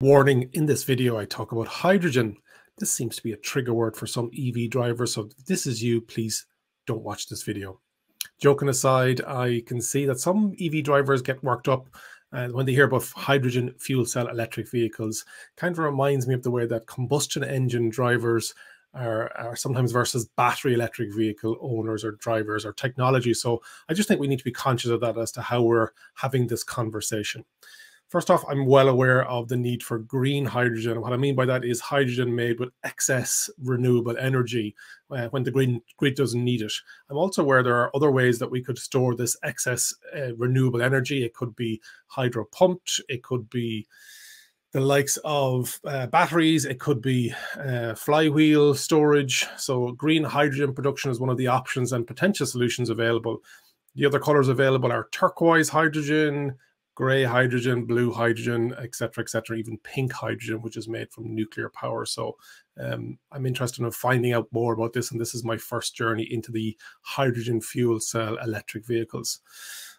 Warning, in this video I talk about hydrogen. This seems to be a trigger word for some EV drivers, so if this is you, please don't watch this video. Joking aside, I can see that some EV drivers get worked up uh, when they hear about hydrogen fuel cell electric vehicles. Kind of reminds me of the way that combustion engine drivers are, are sometimes versus battery electric vehicle owners or drivers or technology. So I just think we need to be conscious of that as to how we're having this conversation. First off, I'm well aware of the need for green hydrogen. What I mean by that is hydrogen made with excess renewable energy uh, when the green grid doesn't need it. I'm also aware there are other ways that we could store this excess uh, renewable energy. It could be hydro pumped, it could be the likes of uh, batteries, it could be uh, flywheel storage. So, green hydrogen production is one of the options and potential solutions available. The other colors available are turquoise hydrogen, gray hydrogen, blue hydrogen, etc., etc., even pink hydrogen, which is made from nuclear power. So um, I'm interested in finding out more about this, and this is my first journey into the hydrogen fuel cell electric vehicles.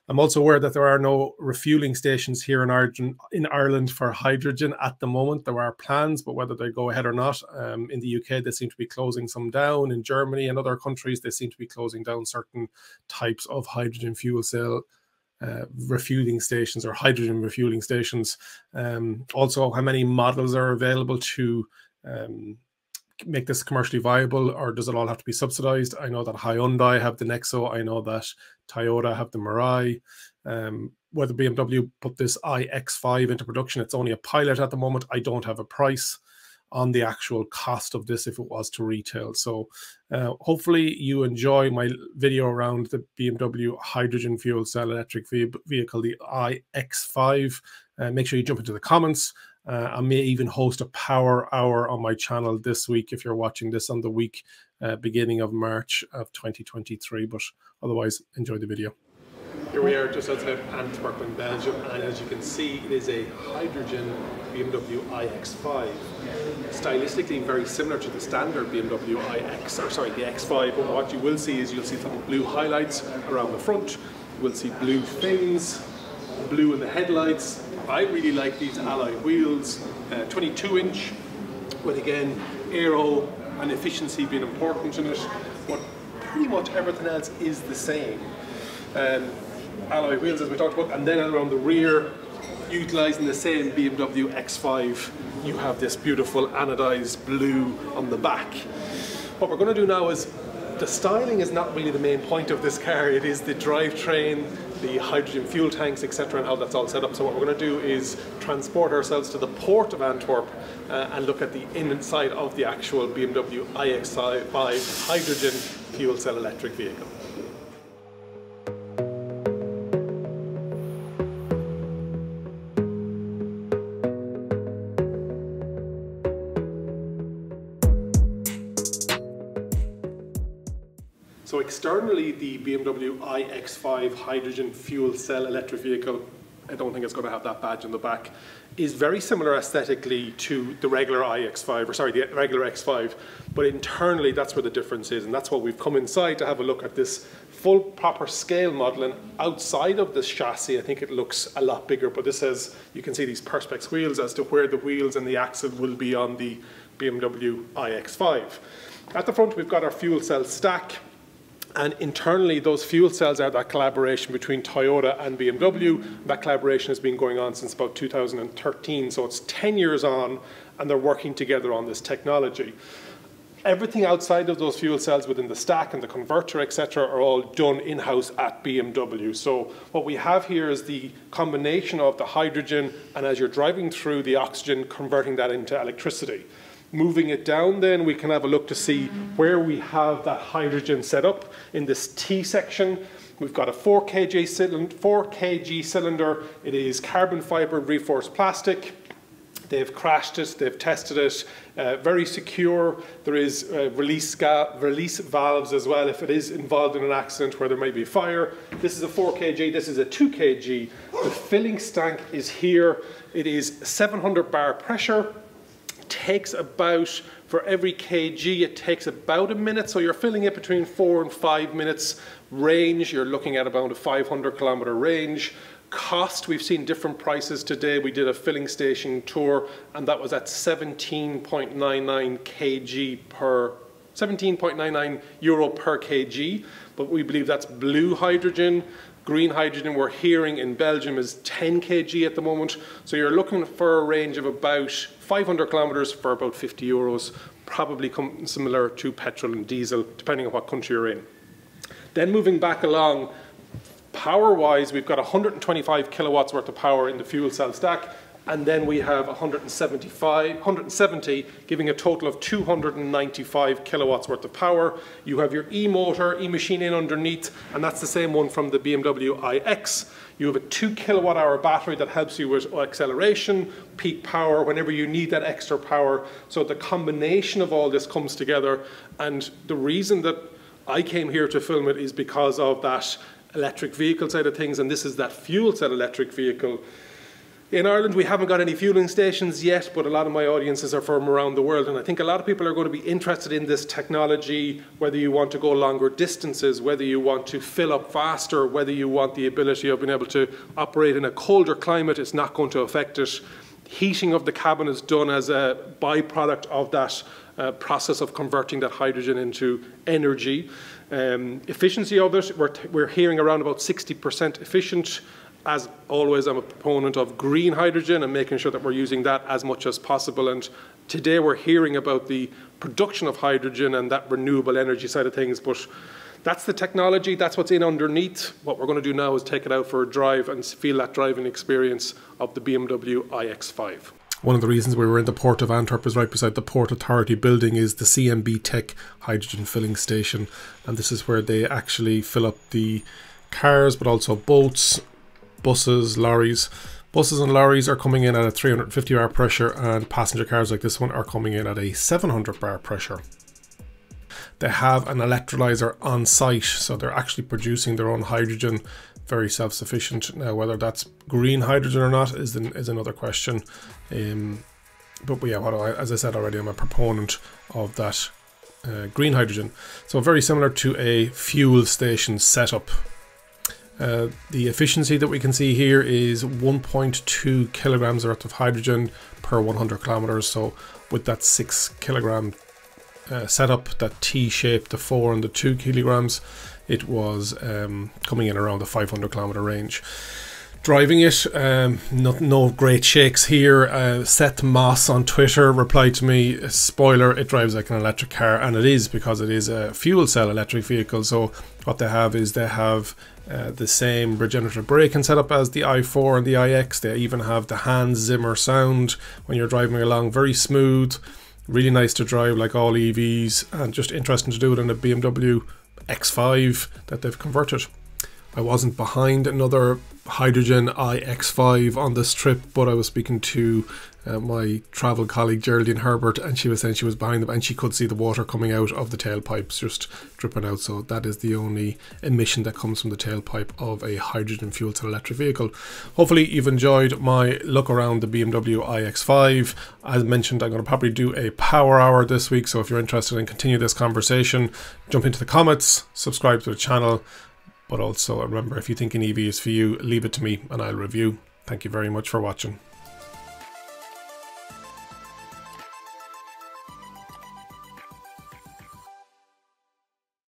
I'm also aware that there are no refueling stations here in Ireland, in Ireland for hydrogen at the moment. There are plans, but whether they go ahead or not, um, in the UK they seem to be closing some down. In Germany and other countries, they seem to be closing down certain types of hydrogen fuel cell uh, refueling stations or hydrogen refueling stations. Um, also, how many models are available to um, make this commercially viable, or does it all have to be subsidized? I know that Hyundai have the Nexo. I know that Toyota have the Mirai. Um, whether BMW put this iX5 into production, it's only a pilot at the moment. I don't have a price on the actual cost of this if it was to retail. So uh, hopefully you enjoy my video around the BMW hydrogen fuel cell electric vehicle, the iX5. Uh, make sure you jump into the comments. Uh, I may even host a power hour on my channel this week if you're watching this on the week uh, beginning of March of 2023. But otherwise, enjoy the video. Here we are just outside Antwerp in Belgium and as you can see it is a hydrogen BMW iX5. Stylistically very similar to the standard BMW iX, or sorry the X5 but what you will see is you'll see some blue highlights around the front, you will see blue fins, blue in the headlights. I really like these alloy wheels, uh, 22 inch with again aero and efficiency being important in it but pretty much everything else is the same. Um, alloy wheels as we talked about, and then around the rear, utilizing the same BMW X5, you have this beautiful anodized blue on the back. What we're going to do now is, the styling is not really the main point of this car, it is the drivetrain, the hydrogen fuel tanks, etc., and how that's all set up. So what we're going to do is transport ourselves to the port of Antwerp uh, and look at the inside of the actual BMW iX5 hydrogen fuel cell electric vehicle. So externally, the BMW iX5 hydrogen fuel cell electric vehicle, I don't think it's going to have that badge on the back, is very similar aesthetically to the regular iX5, or sorry, the regular X5, but internally that's where the difference is, and that's why we've come inside to have a look at this full proper scale model, and outside of this chassis, I think it looks a lot bigger, but this has, you can see these Perspex wheels as to where the wheels and the axle will be on the BMW iX5. At the front, we've got our fuel cell stack, and internally, those fuel cells are that collaboration between Toyota and BMW. That collaboration has been going on since about 2013, so it's 10 years on, and they're working together on this technology. Everything outside of those fuel cells within the stack and the converter, etc., are all done in-house at BMW. So what we have here is the combination of the hydrogen and as you're driving through the oxygen, converting that into electricity. Moving it down then, we can have a look to see where we have that hydrogen set up. In this T section, we've got a 4 kg, cylinder, 4 kg cylinder. It is carbon fiber reinforced plastic. They've crashed it, they've tested it, uh, very secure. There is uh, release, release valves as well if it is involved in an accident where there may be fire. This is a 4 kg, this is a 2 kg. The filling stank is here. It is 700 bar pressure takes about, for every kg, it takes about a minute. So you're filling it between four and five minutes. Range, you're looking at about a 500 kilometer range. Cost, we've seen different prices today. We did a filling station tour, and that was at 17.99 kg per 17.99 euro per kg. But we believe that's blue hydrogen. Green hydrogen we're hearing in Belgium is 10 kg at the moment. So you're looking for a range of about 500 kilometers for about 50 euros, probably similar to petrol and diesel, depending on what country you're in. Then moving back along, Power-wise, we've got 125 kilowatts worth of power in the fuel cell stack, and then we have 175, 170, giving a total of 295 kilowatts worth of power. You have your e-motor, e-machine in underneath, and that's the same one from the BMW iX. You have a two kilowatt hour battery that helps you with acceleration, peak power, whenever you need that extra power. So the combination of all this comes together, and the reason that I came here to film it is because of that electric vehicle side of things, and this is that fuel cell electric vehicle. In Ireland, we haven't got any fueling stations yet, but a lot of my audiences are from around the world, and I think a lot of people are going to be interested in this technology, whether you want to go longer distances, whether you want to fill up faster, whether you want the ability of being able to operate in a colder climate, it's not going to affect it. Heating of the cabin is done as a byproduct of that uh, process of converting that hydrogen into energy. Um, efficiency of it, we're, we're hearing around about 60% efficient. As always, I'm a proponent of green hydrogen and making sure that we're using that as much as possible. And today we're hearing about the production of hydrogen and that renewable energy side of things. But that's the technology, that's what's in underneath. What we're going to do now is take it out for a drive and feel that driving experience of the BMW iX5. One of the reasons we were in the port of Antwerp is right beside the Port Authority building is the CMB Tech hydrogen filling station. And this is where they actually fill up the cars, but also boats, buses, lorries. Buses and lorries are coming in at a 350 bar pressure and passenger cars like this one are coming in at a 700 bar pressure. They have an electrolyzer on site, so they're actually producing their own hydrogen very self-sufficient. Now, whether that's green hydrogen or not is, the, is another question. Um, but yeah, as I said already, I'm a proponent of that uh, green hydrogen. So very similar to a fuel station setup. Uh, the efficiency that we can see here is 1.2 kilograms worth of hydrogen per 100 kilometers. So with that six kilogram uh, setup, that T shape, the four and the two kilograms, it was um, coming in around the 500 kilometer range. Driving it, um, not, no great shakes here. Uh, Seth Moss on Twitter replied to me, spoiler, it drives like an electric car, and it is because it is a fuel cell electric vehicle. So, what they have is they have uh, the same regenerative braking setup as the i4 and the iX. They even have the Hans Zimmer sound when you're driving along, very smooth, really nice to drive like all EVs, and just interesting to do it in a BMW X5 that they've converted. I wasn't behind another hydrogen iX5 on this trip, but I was speaking to uh, my travel colleague Geraldine Herbert, and she was saying she was behind them and she could see the water coming out of the tailpipes just dripping out. So that is the only emission that comes from the tailpipe of a hydrogen fuel cell electric vehicle. Hopefully, you've enjoyed my look around the BMW iX5. As mentioned, I'm going to probably do a power hour this week. So if you're interested in continue this conversation, jump into the comments, subscribe to the channel. But also remember, if you think an EV is for you, leave it to me and I'll review. Thank you very much for watching.